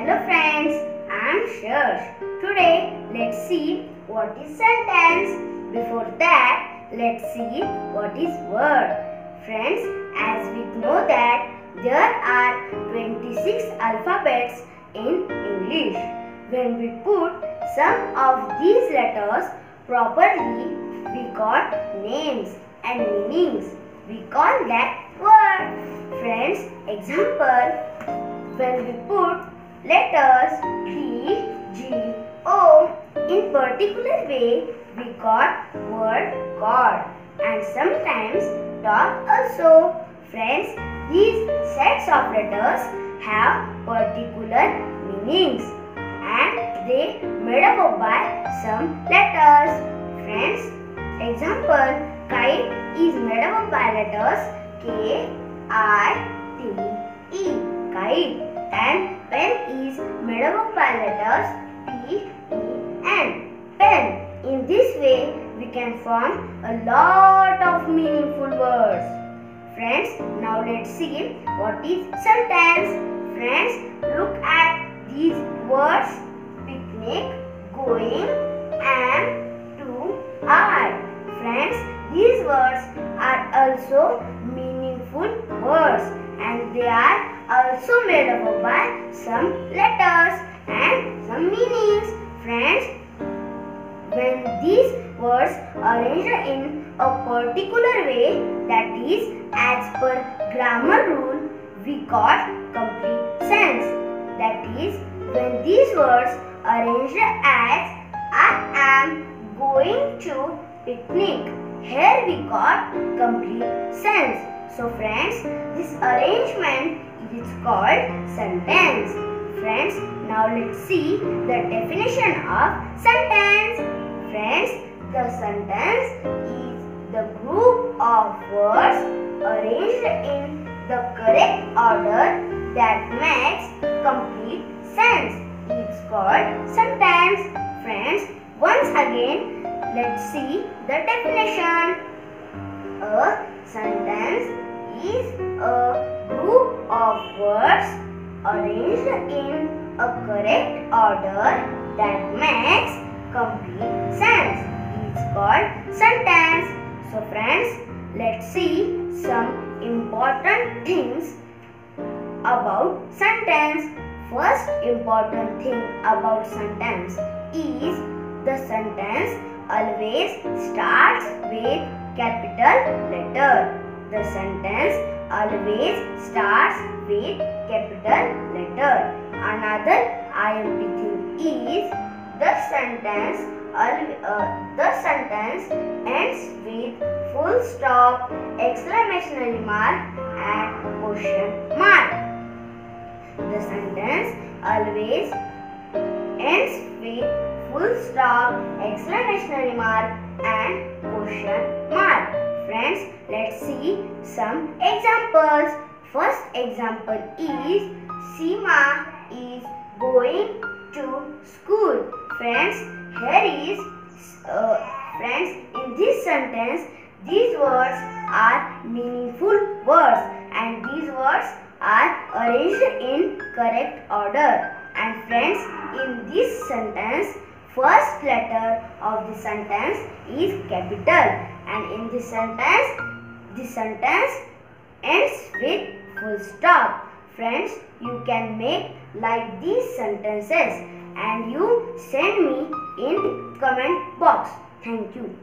Hello friends, I am Shreyas. Today let's see what is sentence. Before that, let's see what is word. Friends, as we know that there are 26 alphabets in English. When we put some of these letters properly, we got names and meanings. We call that word. Friends, example, when we put letters T, G, O in particular way, we got word God and sometimes dog also. Friends, these sets of letters have particular meanings and they made up by some letters. Friends, example, kite is made up by letters K, I, T, E, kite and pen is made up by letters P, E, N, pen. In this way, we can form a lot of meaningful words. Friends, now let's see what is sentence. Friends, look at these words picnic, going, and, to, are. Friends, these words are also meaningful words and they are also made up by some letters and some meanings. Friends, when these words arranged in a particular way that is as per grammar rule we got complete sense that is when these words arranged as I am going to picnic here we got complete sense so friends this arrangement is called sentence friends now let's see the definition of sentence Friends, the sentence is the group of words arranged in the correct order that makes complete sense. It's called sentence. Friends, once again, let's see the definition. A sentence is a group of words arranged in a correct order that makes complete sense. It's called sentence. So friends, let's see some important things about sentence. First important thing about sentence is the sentence always starts with capital letter. The sentence always starts with capital letter. Another IMP thing is the sentence uh, the sentence ends with full stop, exclamation mark and question mark. The sentence always ends with full stop, exclamation mark and question mark. Friends, let's see some examples. First example is Seema is going to school. Friends, here is uh, friends in this sentence these words are meaningful words and these words are arranged in correct order and friends in this sentence first letter of the sentence is capital and in this sentence the sentence ends with full stop friends you can make like these sentences and you send me in comment box. Thank you.